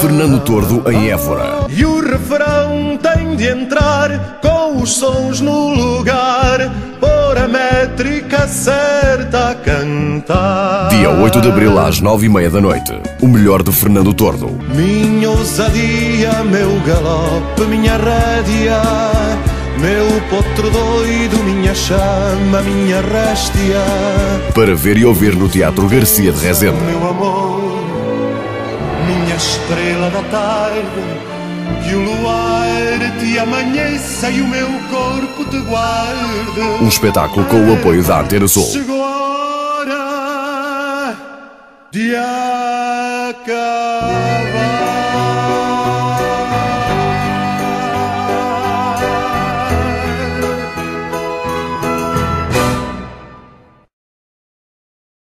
Fernando Tordo em Évora. E o refrão tem de entrar com os sons no lugar, por a métrica certa a cantar. Dia 8 de Abril às 9 e meia da noite. O melhor de Fernando Tordo. Minha ousadia, meu galope, minha rédea, meu potro doido, minha chama, minha réstia, Para ver e ouvir no Teatro Garcia de Rezende. meu amor, minha estrela da tarde. Que o luar te amanheça e o meu corpo te guarde. Um espetáculo com o apoio da Antena Sul. Chegou a hora de acabar.